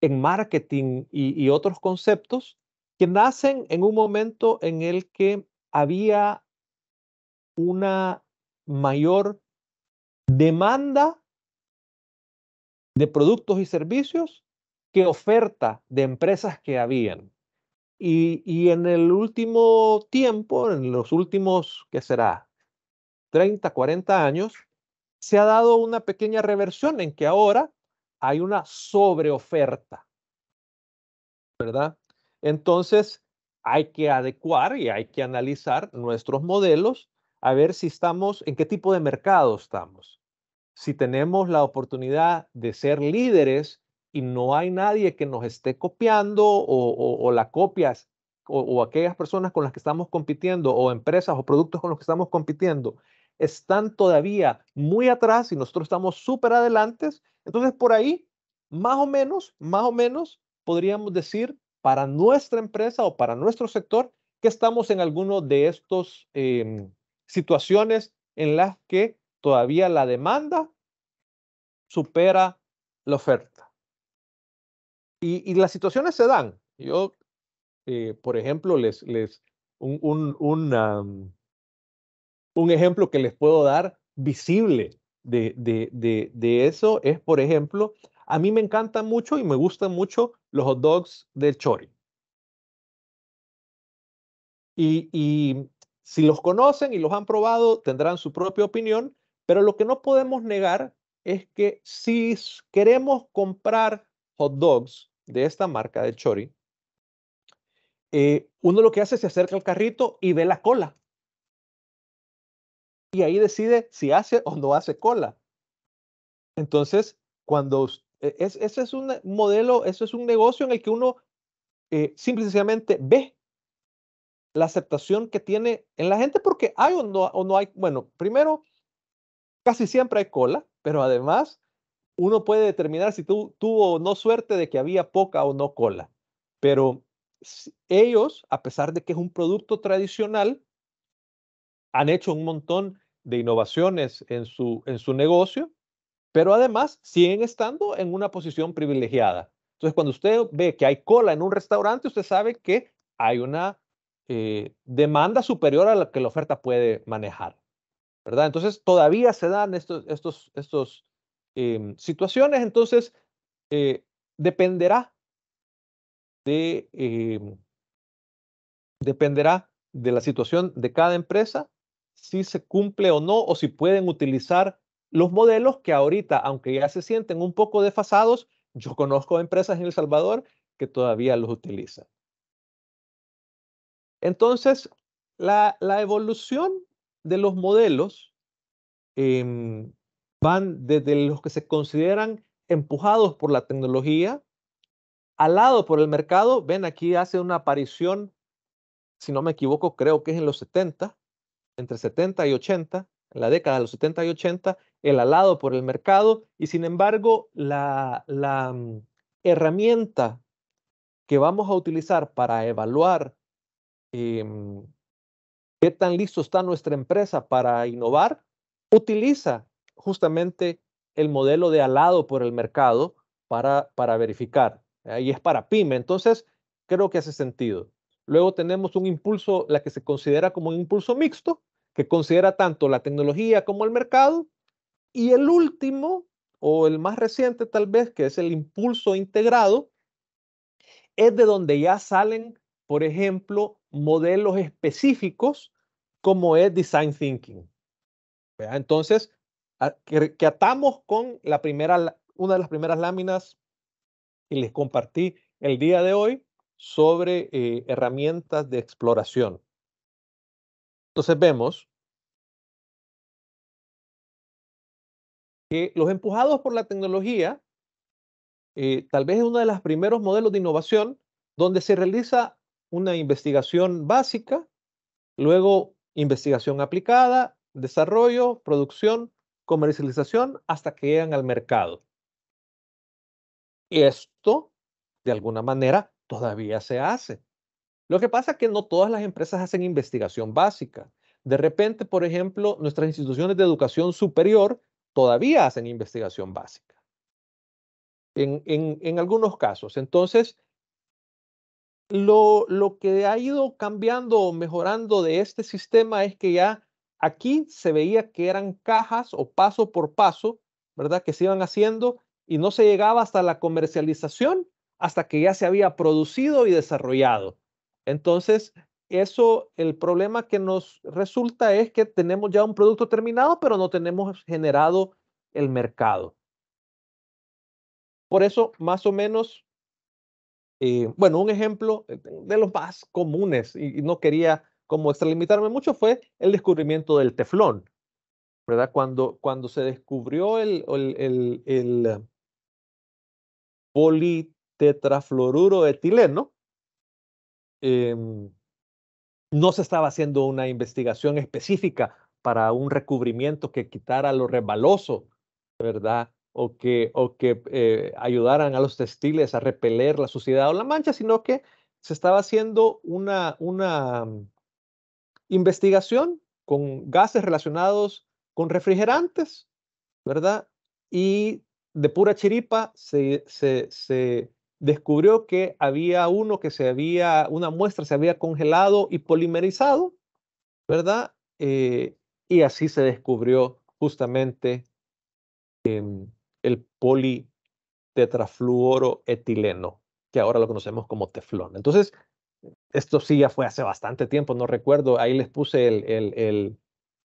S2: en marketing y, y otros conceptos que nacen en un momento en el que había una mayor demanda de productos y servicios que oferta de empresas que habían. Y, en el último tiempo, en los últimos, ¿qué será? 30, 40 años, se ha dado una pequeña reversión en que ahora hay una sobreoferta, ¿verdad? Entonces, hay que adecuar y hay que analizar nuestros modelos a ver si estamos, en qué tipo de mercado estamos si tenemos la oportunidad de ser líderes y no hay nadie que nos esté copiando o, la copias o, aquellas personas con las que estamos compitiendo o empresas o productos con los que estamos compitiendo están todavía muy atrás y nosotros estamos súper adelantes, entonces por ahí, más o menos, más o menos, podríamos decir para nuestra empresa o para nuestro sector que estamos en alguno de estas em, situaciones en las que todavía la demanda supera la oferta. Y, las situaciones se dan. Yo, eh, por ejemplo, les, les un, un, ejemplo que les puedo dar visible de, de, de, eso es, por ejemplo, a mí me encantan mucho y me gustan mucho los hot dogs del Chori. Y, y, si los conocen y los han probado, tendrán su propia opinión, pero lo que no podemos negar es que si queremos comprar hot dogs de esta marca de Chori, eh, uno lo que hace es se acerca al carrito y ve la cola. Y ahí decide si hace o no hace cola. Entonces, cuando e, es, ese es un modelo, eso es un negocio en el que uno eh, simplemente ve la aceptación que tiene en la gente porque hay o no, o no hay, bueno, primero, casi siempre hay cola, pero además uno puede determinar si tú, tuvo o no suerte de que había poca o no cola. Pero ellos, a pesar de que es un producto tradicional, han hecho un montón de innovaciones en su, en su negocio, pero además siguen estando en una posición privilegiada. Entonces, cuando usted ve que hay cola en un restaurante, usted sabe que hay una eh, demanda superior a la que la oferta puede manejar. ¿verdad? Entonces, todavía se dan estos, estos, estos em, situaciones. Entonces, eh, dependerá de, em, dependerá de la situación de cada empresa si se cumple o no, o si pueden utilizar los modelos que ahorita, aunque ya se sienten un poco desfasados, yo conozco empresas en El Salvador que todavía los utilizan. Entonces, la, evolución de los modelos em, van desde los que se consideran empujados por la tecnología, al lado por el mercado. Ven, aquí hace una aparición, si no me equivoco, creo que es en los 70, entre 70 y 80, en la década de los 70 y 80, el alado por el mercado y sin embargo la, la mm, herramienta que vamos a utilizar para evaluar em, qué tan listo está nuestra empresa para innovar, utiliza justamente el modelo de alado por el mercado para, para verificar. Y es para PYME. Entonces, creo que hace sentido. Luego tenemos un impulso, la que se considera como un impulso mixto, que considera tanto la tecnología como el mercado. Y el último, o el más reciente tal vez, que es el impulso integrado, es de donde ya salen, por ejemplo, modelos específicos como es Design Thinking. Entonces, que, atamos con la primera, una de las primeras láminas que les compartí el día de hoy sobre eh, herramientas de exploración. Entonces vemos que los empujados por la tecnología, eh, tal vez es uno de los primeros modelos de innovación donde se realiza una investigación básica, luego investigación aplicada, desarrollo, producción, comercialización, hasta que llegan al mercado. Esto, de alguna manera, todavía se hace. Lo que pasa es que no todas las empresas hacen investigación básica. De repente, por ejemplo, nuestras instituciones de educación superior todavía hacen investigación básica. En, en, algunos casos. Entonces, lo, lo, que ha ido cambiando o mejorando de este sistema es que ya aquí se veía que eran cajas o paso por paso, ¿verdad? Que se iban haciendo y no se llegaba hasta la comercialización hasta que ya se había producido y desarrollado. Entonces, eso, el problema que nos resulta es que tenemos ya un producto terminado, pero no tenemos generado el mercado. Por eso, más o menos, eh, bueno, un ejemplo de los más comunes, y, no quería como extralimitarme mucho, fue el descubrimiento del teflón, ¿verdad? Cuando, cuando se descubrió el, el, el, politetrafluoruro etileno, no se estaba haciendo una investigación específica para un recubrimiento que quitara lo resbaloso, ¿verdad? O que, o que eh, ayudaran a los textiles a repeler la suciedad o la mancha, sino que se estaba haciendo una, una mm, investigación con gases relacionados con refrigerantes, ¿verdad? Y de pura chiripa se, se, se descubrió que había uno que se había, una muestra se había congelado y polimerizado, ¿verdad? Eh, y así se descubrió justamente em, el politetrafluoroetileno, que ahora lo conocemos como teflón. Entonces, esto sí ya fue hace bastante tiempo, no recuerdo, ahí les puse el, el,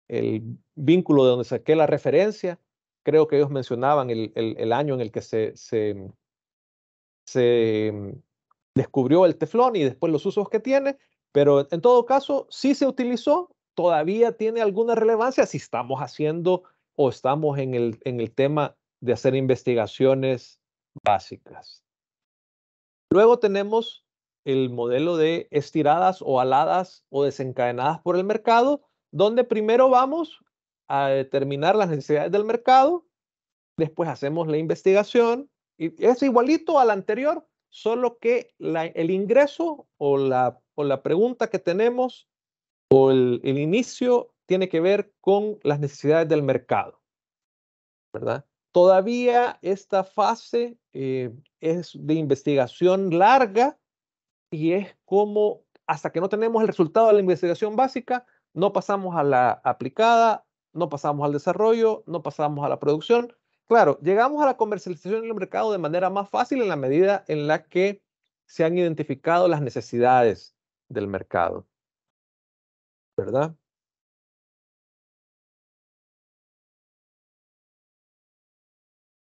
S2: el, vínculo de donde saqué la referencia. Creo que ellos mencionaban el, año en el que se, se mm, descubrió el teflón y después los usos que tiene, pero en todo caso, si se utilizó, todavía tiene alguna relevancia si estamos haciendo o estamos en el, en el tema de hacer investigaciones básicas. Luego tenemos el modelo de estiradas o aladas o desencadenadas por el mercado, donde primero vamos a determinar las necesidades del mercado, después hacemos la investigación es igualito al anterior, solo que el ingreso o la, o la pregunta que tenemos o el, inicio tiene que ver con las necesidades del mercado, ¿verdad? Todavía esta fase eh, es de investigación larga y es como hasta que no tenemos el resultado de la investigación básica, no pasamos a la aplicada, no pasamos al desarrollo, no pasamos a la producción. Claro, llegamos a la comercialización en el mercado de manera más fácil en la medida en la que se han identificado las necesidades del mercado. ¿Verdad?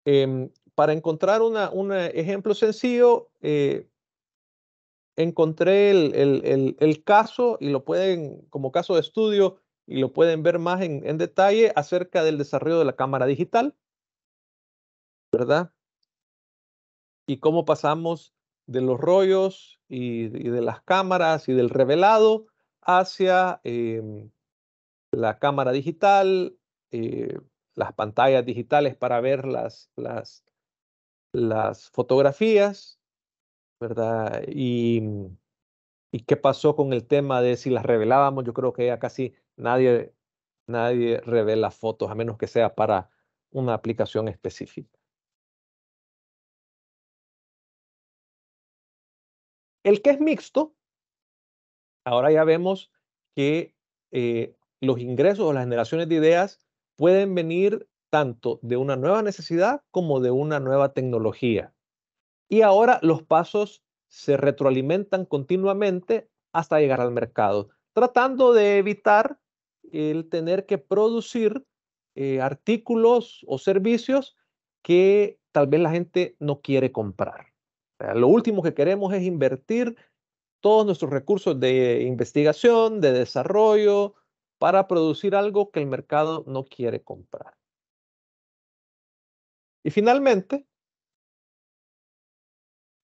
S2: Em, para encontrar un ejemplo sencillo, eh, encontré el, caso y lo pueden, como caso de estudio, y lo pueden ver más en, detalle acerca del desarrollo de la cámara digital, ¿verdad? Y cómo pasamos de los rollos y, de las cámaras y del revelado hacia em, la cámara digital, eh, las pantallas digitales para ver las, las, fotografías, ¿verdad? Y, y qué pasó con el tema de si las revelábamos. Yo creo que ya casi nadie, nadie revela fotos, a menos que sea para una aplicación específica. El que es mixto, ahora ya vemos que eh, los ingresos o las generaciones de ideas pueden venir tanto de una nueva necesidad como de una nueva tecnología. Y ahora los pasos se retroalimentan continuamente hasta llegar al mercado, tratando de evitar el tener que producir eh, artículos o servicios que tal vez la gente no quiere comprar. Lo último que queremos es invertir todos nuestros recursos de investigación, de desarrollo, para producir algo que el mercado no quiere comprar. Y finalmente,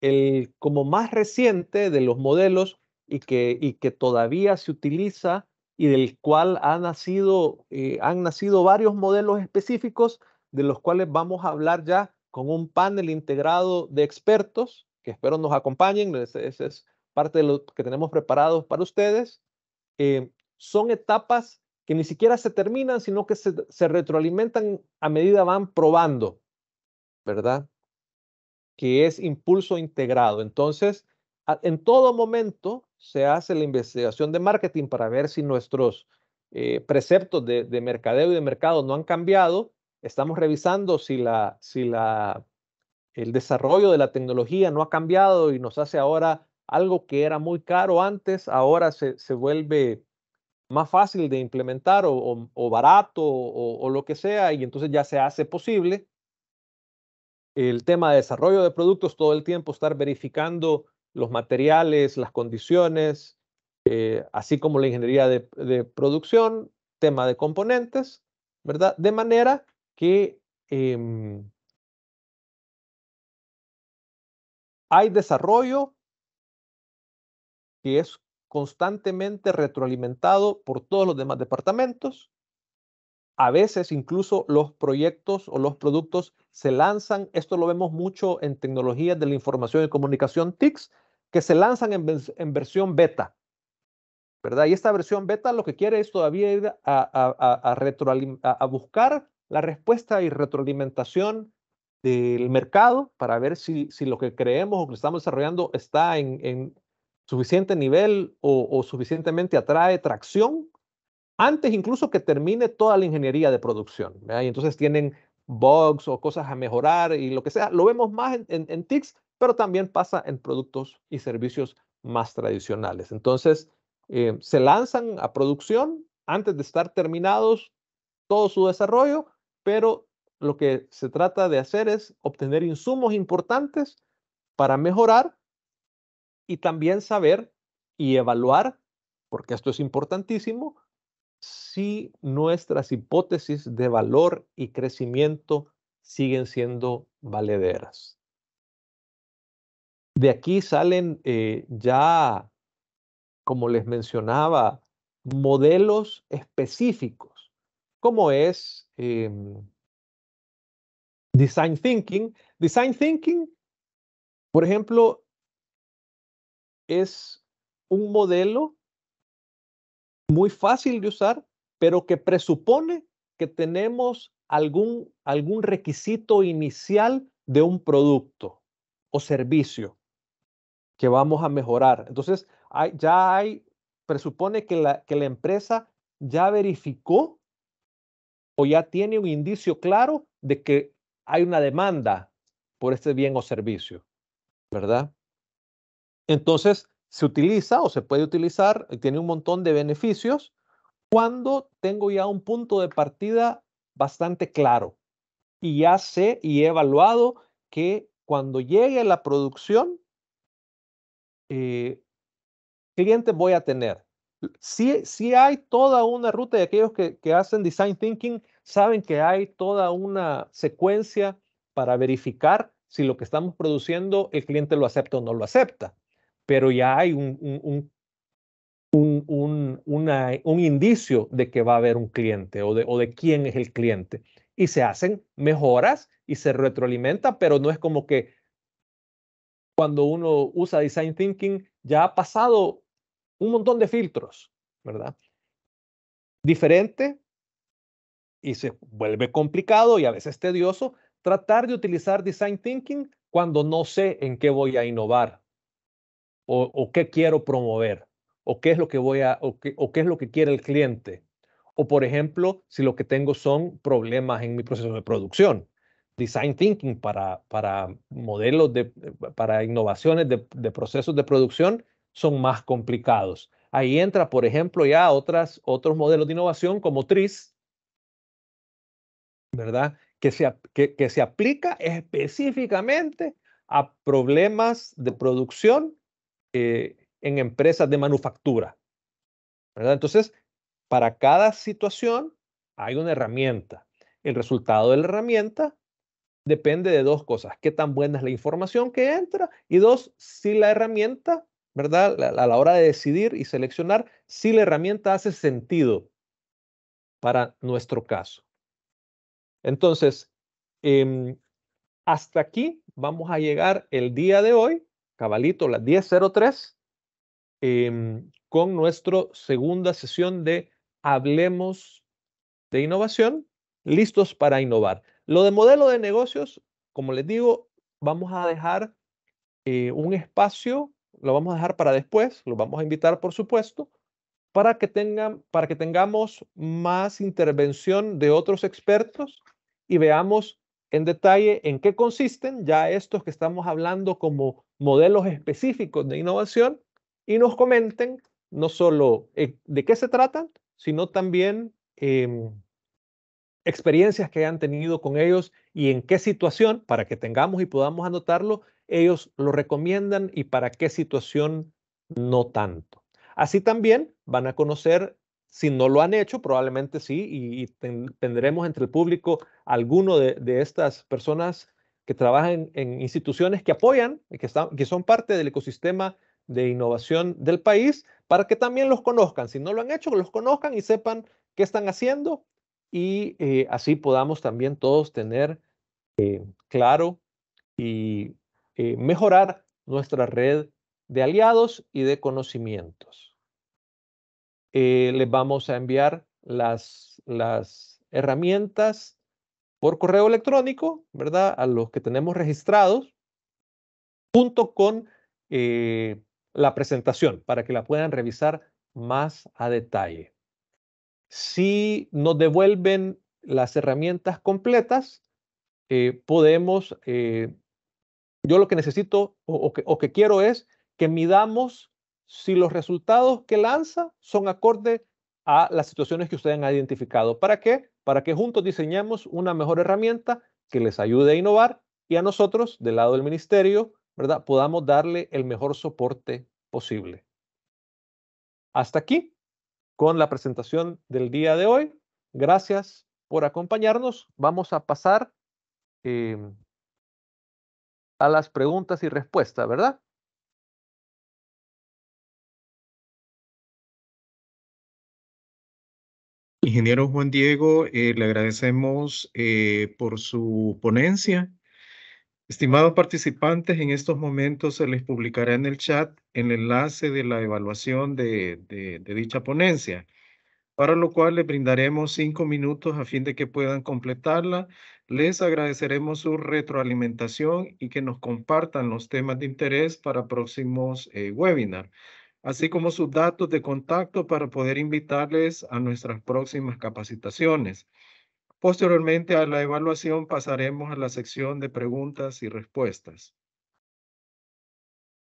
S2: el como más reciente de los modelos y que, y que todavía se utiliza y del cual nacido, eh, han nacido varios modelos específicos de los cuales vamos a hablar ya con un panel integrado de expertos que espero nos acompañen. Esa es parte de lo que tenemos preparados para ustedes. Eh, son etapas que ni siquiera se terminan, sino que se, retroalimentan a medida van probando, ¿verdad? que es impulso integrado. Entonces, en todo momento se hace la investigación de marketing para ver si nuestros eh, preceptos de, mercadeo y de mercado no han cambiado. Estamos revisando si, la, si la, el desarrollo de la tecnología no ha cambiado y nos hace ahora algo que era muy caro antes, ahora se, se vuelve más fácil de implementar o, o, barato o, lo que sea, y entonces ya se hace posible el tema de desarrollo de productos, todo el tiempo estar verificando los materiales, las condiciones, eh, así como la ingeniería de, producción, tema de componentes, ¿verdad? De manera que em, hay desarrollo que es constantemente retroalimentado por todos los demás departamentos a veces incluso los proyectos o los productos se lanzan, esto lo vemos mucho en tecnologías de la información y comunicación TICS, que se lanzan en, versión beta, ¿verdad? Y esta versión beta lo que quiere es todavía ir a, buscar la respuesta y retroalimentación del mercado para ver si, lo que creemos o que estamos desarrollando está en, suficiente nivel o, o suficientemente atrae tracción antes incluso que termine toda la ingeniería de producción. Y entonces tienen bugs o cosas a mejorar y lo que sea. Lo vemos más en, en, TICS, pero también pasa en productos y servicios más tradicionales. Entonces, eh, se lanzan a producción antes de estar terminados todo su desarrollo, pero lo que se trata de hacer es obtener insumos importantes para mejorar y también saber y evaluar, porque esto es importantísimo, si nuestras hipótesis de valor y crecimiento siguen siendo valederas. De aquí salen eh, ya, como les mencionaba, modelos específicos, como es em, Design Thinking. Design Thinking, por ejemplo, es un modelo muy fácil de usar, pero que presupone que tenemos algún, algún requisito inicial de un producto o servicio que vamos a mejorar. Entonces, ya hay, presupone que la, que la empresa ya verificó o ya tiene un indicio claro de que hay una demanda por este bien o servicio, ¿verdad? Entonces, se utiliza o se puede utilizar, tiene un montón de beneficios cuando tengo ya un punto de partida bastante claro y ya sé y he evaluado que cuando llegue la producción, eh, clientes voy a tener. Si, si hay toda una ruta de aquellos que, que hacen design thinking, saben que hay toda una secuencia para verificar si lo que estamos produciendo el cliente lo acepta o no lo acepta. Pero ya hay un, un, un, un, indicio de que va a haber un cliente o de, o de quién es el cliente. Y se hacen mejoras y se retroalimenta, pero no es como que cuando uno usa Design Thinking ya ha pasado un montón de filtros, ¿verdad? Diferente y se vuelve complicado y a veces tedioso tratar de utilizar Design Thinking cuando no sé en qué voy a innovar o, qué quiero promover o qué es lo que voy a, o qué, o qué es lo que quiere el cliente. O por ejemplo, si lo que tengo son problemas en mi proceso de producción. Design thinking para, para modelos de, para innovaciones de, de procesos de producción son más complicados. Ahí entra, por ejemplo, ya otras, otros modelos de innovación como TRIS, ¿verdad? Que se, que, se aplica específicamente a problemas de producción eh, en empresas de manufactura. ¿verdad? Entonces, para cada situación hay una herramienta. El resultado de la herramienta depende de dos cosas. Qué tan buena es la información que entra y dos, si la herramienta, ¿verdad? A la hora de decidir y seleccionar, si la herramienta hace sentido para nuestro caso. Entonces, em, hasta aquí vamos a llegar el día de hoy, cabalito, las 10.03. Em, con nuestra segunda sesión de Hablemos de Innovación, listos para innovar. Lo de modelo de negocios, como les digo, vamos a dejar eh, un espacio, lo vamos a dejar para después, lo vamos a invitar, por supuesto, para que, tengan, para que tengamos más intervención de otros expertos y veamos en detalle en qué consisten ya estos que estamos hablando como modelos específicos de innovación y nos comenten no solo eh, de qué se tratan, sino también em, experiencias que hayan tenido con ellos y en qué situación, para que tengamos y podamos anotarlo, ellos lo recomiendan y para qué situación no tanto. Así también van a conocer, si no lo han hecho, probablemente sí, y, tendremos entre el público alguno de, de, estas personas que trabajan en instituciones que apoyan, que, están, que son parte del ecosistema de innovación del país para que también los conozcan. Si no lo han hecho, los conozcan y sepan qué están haciendo y eh, así podamos también todos tener eh, claro y eh, mejorar nuestra red de aliados y de conocimientos. les vamos a enviar las, las herramientas por correo electrónico, ¿verdad? A los que tenemos registrados, junto con la presentación para que la puedan revisar más a detalle. Si nos devuelven las herramientas completas, eh, podemos, eh, yo lo que necesito o, que, quiero es que midamos si los resultados que lanza son acorde a las situaciones que ustedes han identificado. ¿Para qué? Para que juntos diseñemos una mejor herramienta que les ayude a innovar y a nosotros, del lado del ministerio, ¿verdad? Podamos darle el mejor soporte posible. Hasta aquí con la presentación del día de hoy. Gracias por acompañarnos. Vamos a pasar em, a las preguntas y respuestas, ¿verdad?
S1: Ingeniero Juan Diego, eh, le agradecemos eh, por su ponencia. Estimados participantes, en estos momentos se les publicará en el chat el enlace de la evaluación de, de dicha ponencia, para lo cual les brindaremos cinco minutos a fin de que puedan completarla les agradeceremos su retroalimentación y que nos compartan los temas de interés para próximos eh, webinars así como sus datos de contacto para poder invitarles a nuestras próximas capacitaciones. Posteriormente a la evaluación pasaremos a la sección de preguntas y respuestas.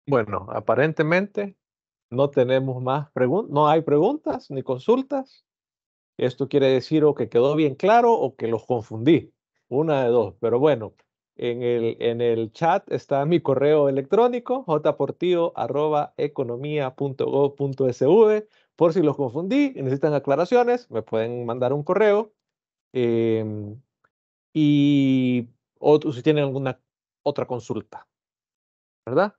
S2: Bueno, aparentemente no tenemos más preguntas, no hay preguntas ni consultas. Esto quiere decir o que quedó bien claro o que los confundí. Una de dos, pero bueno, en el, en el chat está mi correo electrónico, jportillo.economía.gov.sv. Por si los confundí y necesitan aclaraciones, me pueden mandar un correo. Em, y o si tienen alguna otra consulta, ¿verdad?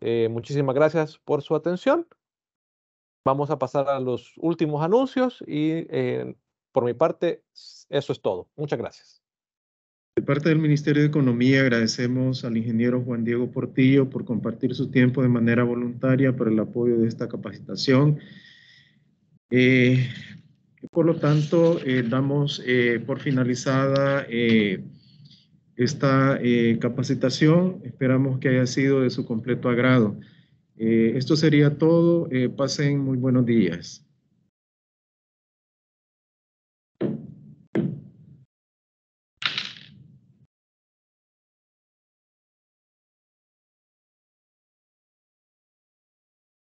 S2: Eh, muchísimas gracias por su atención. Vamos a pasar a los últimos anuncios y eh, por mi parte, eso es todo. Muchas gracias.
S1: De parte del Ministerio de Economía agradecemos al ingeniero Juan Diego Portillo por compartir su tiempo de manera voluntaria para el apoyo de esta capacitación. Eh, por lo tanto, eh, damos eh, por finalizada esta capacitación. Esperamos que haya sido de su completo agrado. esto sería todo. pasen muy buenos días.